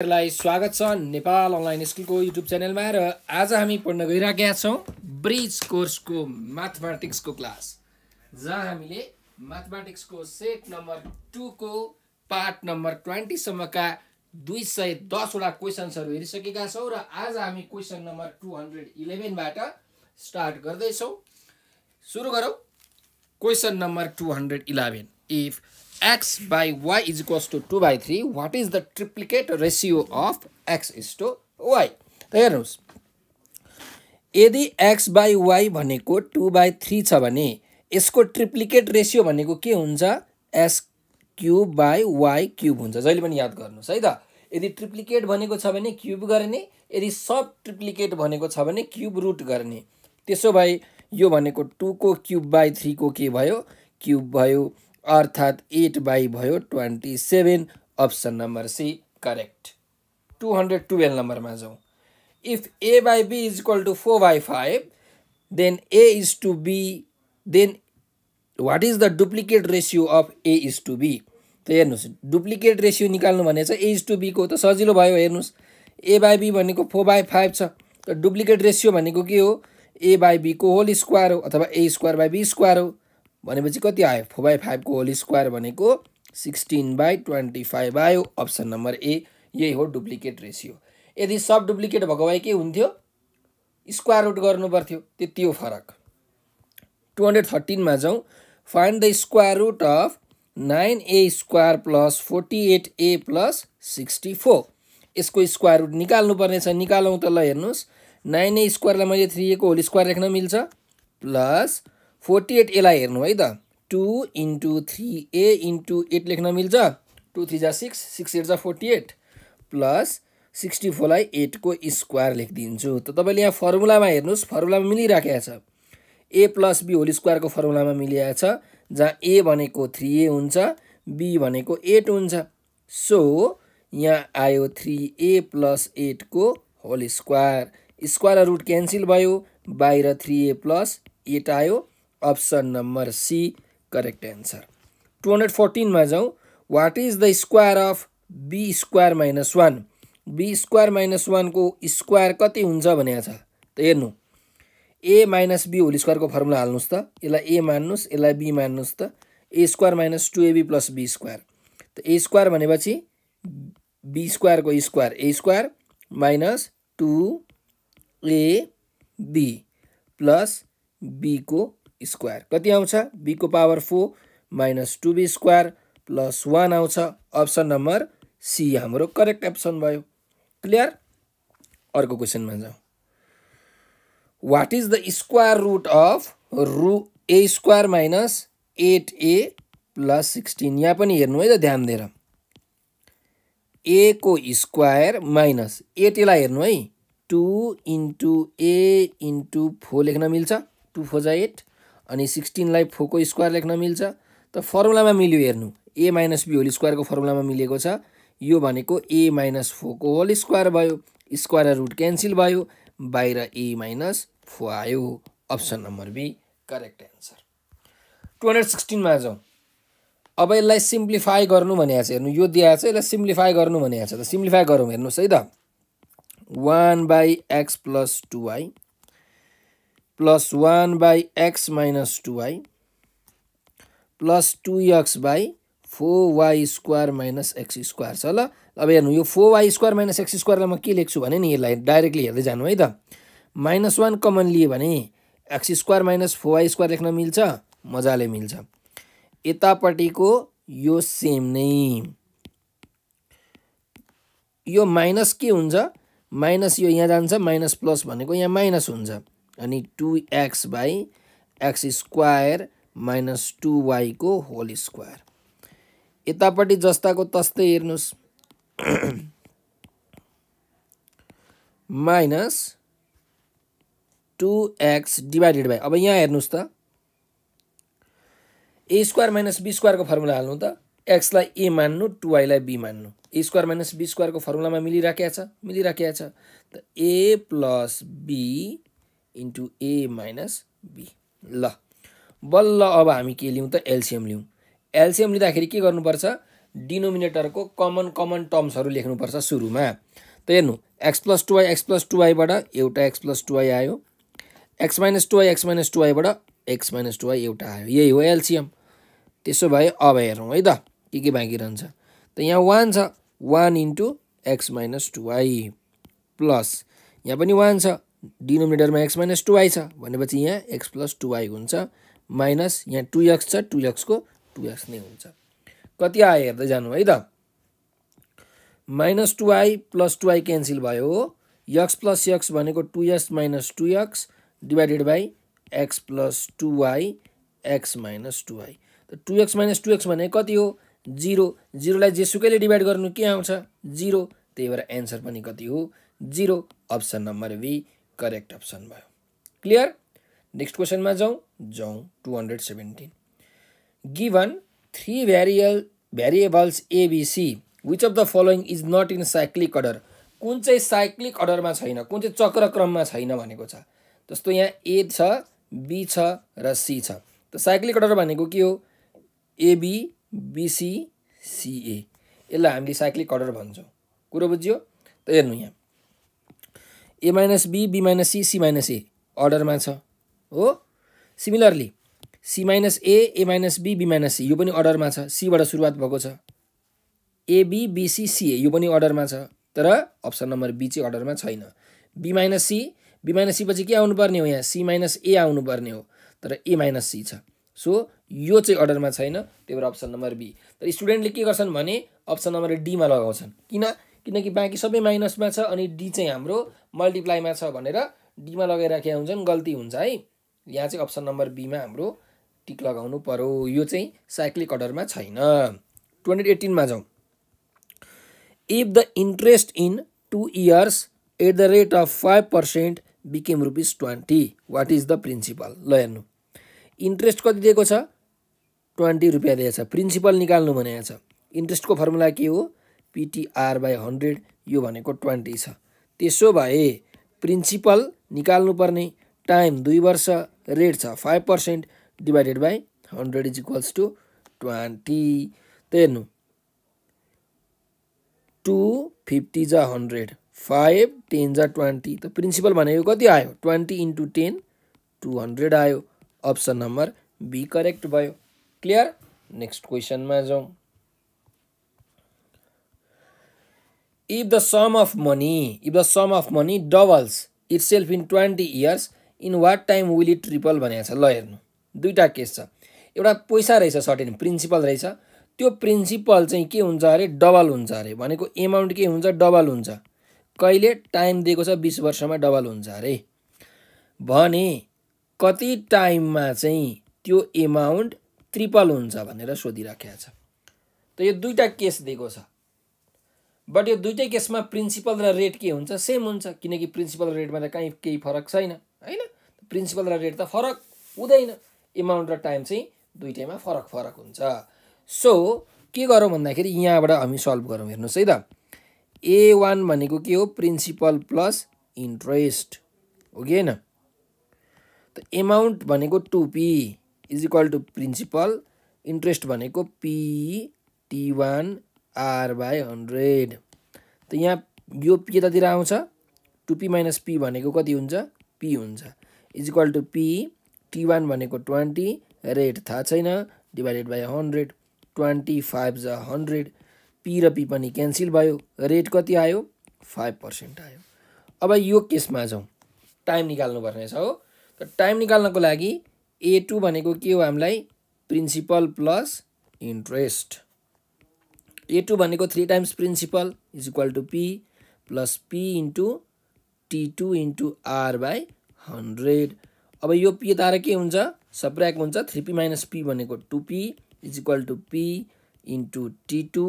लाई स्वागत छ नेपाल अनलाइन स्कुलको युट्युब च्यानलमा र आज हामी पढ्न गइरहेका छौँ ब्रिज कोर्सको म्याथमेटिक्सको क्लास जहाँ हामीले म्याथमेटिक्सको सेट नम्बर टूको पार्ट नम्बर ट्वेन्टीसम्मका दुई सय दसवटा क्वेसन्सहरू हेरिसकेका छौँ र आज हामी क्वेसन नम्बर टु हन्ड्रेड इलेभेनबाट स्टार्ट गर्दैछौँ। सुरु गरौँ। Question number two hundred eleven if x by y is equals to 2 by 3 what is the triplicate ratio of x is to y? हेर्नुहोस् यदि x बाई वाई भनेको two by three छ भने यसको ट्रिप्लिकेट रेसियो भनेको के हुन्छ? X cube by y cube हुन्छ। जहिले पनि याद गर्नुहोस् है त। यदि ट्रिप्लिकेट भनेको छ भने क्युब गर्ने यदि सब ट्रिप्लिकेट भनेको छ भने क्युब रुट गर्ने। त्यसो भए यो भनेको टुको क्युब बाई थ्रीको के भयो? क्युब भयो अर्थात् एट बाई भयो twenty seven option number C correct two hundred twelve नम्बरमा जाउँ। If A by B is equal to four by five then A is to B then what is the duplicate ratio of A is to B त हेर्नुहोस् duplicate ratio निकाल्नु भने चाहिँ ए is to बीको त सजिलो भयो हेर्नुहोस्। ए बाई बी भनेको फोर बाई फाइभ छ त डुप्लिकेट रेसियो भनेको के हो? ए बाई बीको होल स्क्वायर हो अथवा A square by B square हो। भनेपछि कति आयो? फोर बाई फाइभको होल स्क्वायर भनेको सिक्सटिन बाई ट्वेन्टी फाइभ आयो। अप्सन नम्बर ए यही हो डुप्लिकेट रेसियो। यदि सब डुप्लिकेट भएको भए के हुन्थ्यो? स्क्वायर रुट गर्नु पर्थ्यो त्यति हो फरक। टु हन्ड्रेड थर्टिनमा जाउँ। Find the square root of nine A square plus forty eight A plus sixty four. यसको स्क्वायर रुट निकाल्नु पर्ने छ निकालौँ त ल हेर्नुहोस्। नाइन ए स्क्वायरलाई मैले थ्री एको होल स्क्वायर लेख्न मिल्छ। प्लस फोर्टी एट एलाई हेर्नु है त। Two into three A into eight लेख्न मिल्छ। टु थ्री जा सिक्स सिक्स एट जा फोर्टी एट। प्लस सिक्सटी फोरलाई एटको स्क्वायर लेखिदिन्छु। त तपाईँले यहाँ फर्मुलामा हेर्नुहोस् फर्मुलामा मिलिराखेको छ। ए प्लस बी होल स्क्वायरको फर्मुलामा मिलिरहेको छ जहाँ ए भनेको थ्री ए हुन्छ बी भनेको एट हुन्छ। सो यहाँ आयो थ्री ए plus एटको whole square. Square root cancel भयो बाहिर थ्री ए प्लस एट आयो। Option number C correct answer two hundred फोर्टिनमा जाउँ. What is the square of B square minus one B square minus वानको square कति हुन्छ भनेको छ त हेर्नु। ए माइनस बी होल स्क्वायरको फर्मुला हाल्नुहोस् त। यसलाई ए मान्नुहोस् यसलाई बी मान्नुहोस् त। A square minus two AB plus B square त ए स्क्वायर भनेपछि be स्क्वायरको square A square minus two A B plus बीको square. कति आउँछ? बीको power four minus two B square plus one आउँछ। अप्सन नम्बर सी हाम्रो correct option भयो। Clear अर्को क्वेसनमा जाउँ। What is the square root of root A square minus eight A plus sixteen यहाँ पनि हेर्नु है त ध्यान दिएर। ए को स्क्वायर माइनस एट हेर्नु है। Two into A into four लेख्न मिल्छ। टु फोर जा एट अनि सिक्सटिनलाई फोरको स्क्वायर लेख्न मिल्छ। त फर्मुलामा मिल्यो हेर्नु। ए माइनस बी होल स्क्वायरको फर्मुलामा मिलेको छ। यो भनेको ए माइनस फोरको होल स्क्वायर भयो। स्क्वायर रुट क्यान्सिल भयो। बाहिर ए माइनस फोर आयो। Option number B correct answer two hundred सिक्सटिनमा जाउँ। अब यसलाई सिम्प्लिफाई गर्नु भनेको छ। हेर्नु यो दिएको छ यसलाई सिम्प्लिफाई गर्नु भनेको छ। त सिम्प्लिफाई गरौँ हेर्नुहोस् है त। One by X plus two Y plus one by X minus two Y plus two X by four Y square minus X square छ ल। अब हेर्नु यो four Y square minus X स्क्वायरलाई म के लेख्छु भने नि यसलाई डाइरेक्टली हेर्दै जानु है त। माइनस वान कमन लियो भने X square minus four Y square लेख्न मिल्छ मजाले मिल्छ। यतापट्टिको यो सेम नै। यो माइनस के हुन्छ? माइनस यो यहाँ जान्छ माइनस प्लस भनेको यहाँ माइनस हुन्छ। अनि two X by X square minus two वाईको whole square यतापट्टि जस्ताको तस्तै हेर्नुहोस् minus two X divided by अब यहाँ हेर्नुहोस् त। ए स्क्वायर माइनस बी स्क्वायरको फर्मुला हाल्नु त। एक्सलाई ए मान्नु टु वाईलाई बी मान्नु। ए स्क्वायर माइनस बी स्क्वायरको फर्मुलामा मिलिराखेको छ मिलिराखेको छ। त A plus B into A minus B ल बल्ल अब हामी के लिउँ त? एलसिएम लिउँ। एलसिएम लिँदाखेरि के गर्नुपर्छ? डिनोमिनेटरको कमन कमन टर्म्सहरू लेख्नुपर्छ सुरुमा। त हेर्नु X plus two Y X plus two वाईबाट एउटा एक्स प्लस टु वाई आयो। X minus two Y X minus two वाईबाट X minus two Y एउटा आयो। यही हो एलसिएम त्यसो भए अब हेरौँ है त के के बाँकी रहन्छ। त यहाँ वान छ। One into X minus two Y plus यहाँ पनि वान छ। डिनोमिनेटरमा एक्स माइनस टु वाई छ भनेपछि यहाँ एक्स प्लस टु वाई हुन्छ माइनस यहाँ टु एक्स छ टु एक्सको टु एक्स नै हुन्छ। कति आयो हेर्दै जानु है त? Minus two I plus two I cancel भयो। हो यक्स प्लस यक्स भनेको two X minus two X divided by X plus two Y X minus two Y त two X minus two X भनेको कति हो? जिरो। जिरोलाई जेसुकैले डिभाइड गर्नु के आउँछ? जिरो। त्यही भएर एन्सर पनि कति हो? Zero. Option number B correct option भयो। क्लियर नेक्स्ट क्वेसनमा जाउँ। जाउँ two hundred seventeen given three भ्यारियल variables ABC which of the following is not in cyclic order कुन चाहिँ साइक्लिक अर्डरमा छैन? कुन चाहिँ चक्रक्रममा छैन भनेको छ? जस्तो यहाँ ए छ बी छ र सी छ। त साइक्लिक अर्डर भनेको के हो? एबी बिसी सिए यसलाई हामीले साइक्लिक अर्डर भन्छौँ। कुरो बुझ्यो? त हेर्नु यहाँ। A minus B B minus C C minus A अर्डरमा छ। हो? Similarly C minus A A minus B B minus C यो पनि अर्डरमा छ। सीबाट सुरुवात भएको छ। एबी बिसी सिए यो पनि अर्डरमा छ। तर अप्सन नम्बर बी चाहिँ अर्डरमा छैन। B minus C B minus C पछि के आउनुपर्ने हो यहाँ? सी माइनस ए आउनुपर्ने हो। तर ए माइनस सी छ। सो यो चाहिँ अर्डरमा छैन। त्यही भएर अप्सन नम्बर बी तर स्टुडेन्टले के गर्छन् भने अप्सन नम्बर डीमा लगाउँछन्। किन? किनकि बाँकी सबै माइनसमा छ अनि डी चाहिँ हाम्रो मल्टिप्लाईमा छ भनेर डीमा लगाइराखेका हुन्छन् गल्ती हुन्छ है। यहाँ चाहिँ अप्सन नम्बर बीमा हाम्रो टिक लगाउनु पर्यो। यो चाहिँ साइक्लिक अर्डरमा छैन। ट्वेन्टी एट्टिनमा जाउँ। If the interest in two years at the rate of five percent became rupees twenty what is the principal ल हेर्नु। इन्ट्रेस्ट कति दिएको छ? ट्वेन्टी रुपियाँ दिएको छ। प्रिन्सिपल निकाल्नु भनेको छ। इन्ट्रेस्टको फर्मुला के हो? पिटिआर बाई हन्ड्रेड यो भनेको ट्वेन्टी छ। त्यसो भए प्रिन्सिपल निकाल्नुपर्ने टाइम दुई वर्ष रेट छ five percent divided by hundred is equals to twenty त हेर्नु। टु फिफ्टी जा हन्ड्रेड फाइभ टेन जा ट्वेन्टी त प्रिन्सिपल भनेको कति आयो? Twenty into ten two hundred आयो। अप्सन नम्बर बी करेक्ट भयो। क्लियर नेक्स्ट क्वेसनमा जाउँ। If the sum of money if the sum of money doubles itself in twenty years in what time will it triple भनेको छ? ल हेर्नु। दुईवटा case छ। एउटा पैसा रहेछ सर्टेन प्रिन्सिपल रहेछ। त्यो प्रिन्सिपल चाहिँ के हुन्छ अरे? डबल हुन्छ अरे। भनेको एमाउन्ट के हुन्छ? डबल हुन्छ। कहिले? टाइम दिएको छ बिस वर्षमा डबल हुन्छ अरे। भने कति टाइममा चाहिँ त्यो एमाउन्ट ट्रिपल हुन्छ भनेर सोधिराखेको छ। त यो दुईवटा केस दिएको छ। बट यो दुइटै केसमा प्रिन्सिपल र रेट के हुन्छ? सेम हुन्छ किनकि प्रिन्सिपल रेटमा त कहीँ केही फरक छैन होइन? प्रिन्सिपल र रेट त फरक हुँदैन। एमाउन्ट र टाइम चाहिँ दुइटैमा फरक फरक हुन्छ। सो के गरौँ भन्दाखेरि यहाँबाट हामी सल्भ गरौँ हेर्नुहोस् है त। ए वान भनेको के हो? प्रिन्सिपल प्लस इन्ट्रेस्ट हो कि होइन त एमाउन्ट भनेको two P is equal to principal interest भनेको P T one R by hundred त यहाँ यो पी यतातिर आउँछ। टु पी माइनस पी भनेको कति हुन्छ? पी हुन्छ। Is equal to P T one भनेको ट्वेन्टी रेट थाहा छैन। Divided by hundred twenty five ज हन्ड्रेड पी र पी पनि क्यान्सिल भयो। रेट कति आयो? फाइभ पर्सेन्ट आयो। अब यो केसमा जाउँ। टाइम निकाल्नुपर्ने छ हो। त टाइम निकाल्नको लागि ए टू भनेको के हो हामीलाई? Principal plus interest A two भनेको three times principal is equal to P plus P into T two into R by hundred अब यो पी तार के हुन्छ? सब्रेक हुन्छ। थ्री पी माइनस पी भनेको two P is equal to P into T two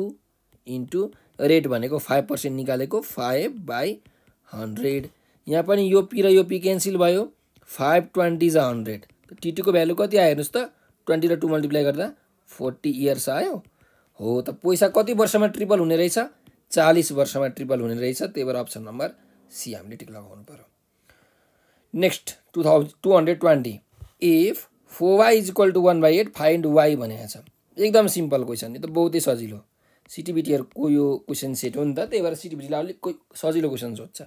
into rate भनेको five percent निकालेको five by hundred यहाँ पनि यो पी र यो पी क्यान्सिल भयो। फाइभ ट्वेन्टी जा हन्ड्रेड टी टूको भ्यालु कति आयो हेर्नुहोस् त। ट्वेन्टी र टू मल्टिप्लाई गर्दा फोर्टी इयर्स आयो। हो त पैसा कति वर्षमा ट्रिपल हुने रहेछ? चालिस वर्षमा ट्रिपल हुने रहेछ त्यही भएर अप्सन नम्बर सी हामीले टिक लगाउनु पऱ्यो next two thousand two hundred twenty if four Y is equal to one by eight find Y भनेको छ। एकदम सिम्पल क्वेसन यो त बहुतै सजिलो। सिटिबिटीहरूको यो क्वेसन सेट हो नि त त्यही भएर सिटिबिटीलाई अलिक सजिलो क्वेसन सोध्छ।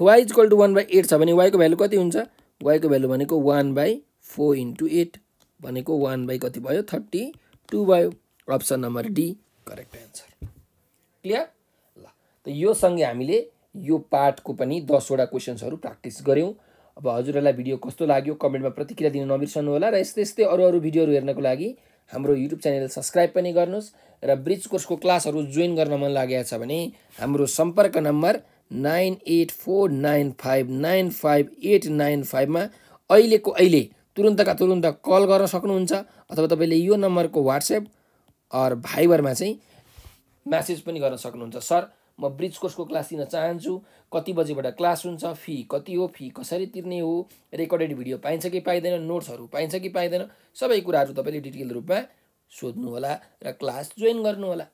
Four Y is equal to one by eight छ भने वाइको भ्यालु कति हुन्छ? वाइको भ्यालु भनेको one by four into eight भनेको वान बाई कति भयो? थर्टी टू भयो option number D correct answer clear ल त यो सँगै हामीले यो पार्टको पनि दसवटा क्वेसन्सहरू प्र्याक्टिस गऱ्यौँ। अब हजुरहरूलाई भिडियो कस्तो लाग्यो कमेन्टमा प्रतिक्रिया दिन नबिर्सनु होला र यस्तै यस्तै अरू अरू भिडियोहरू हेर्नको लागि हाम्रो युट्युब च्यानल सब्सक्राइब पनि गर्नुहोस् र ब्रिज कोर्सको क्लासहरू जोइन गर्न मन लागेको छ भने हाम्रो सम्पर्क number nine eight four nine five nine five eight nine फाइभमा अहिलेको अहिले तुरुन्तका तुरुन्त कल गर्न सक्नुहुन्छ अथवा तपाईँले यो नम्बरको वाट्सएप अर भाइबरमा चाहिँ म्यासेज पनि गर्न सक्नुहुन्छ। सर म ब्रिज कोर्सको क्लास दिन चाहन्छु। कति बजीबाट क्लास हुन्छ? फी कति हो? फी कसरी तिर्ने हो? रेकर्डेड भिडियो पाइन्छ कि पाइँदैन? नोट्सहरू पाइन्छ कि पाइँदैन? सबै कुराहरू तपाईँले डिटेल रूपमा सोध्नुहोला र क्लास जोइन गर्नुहोला।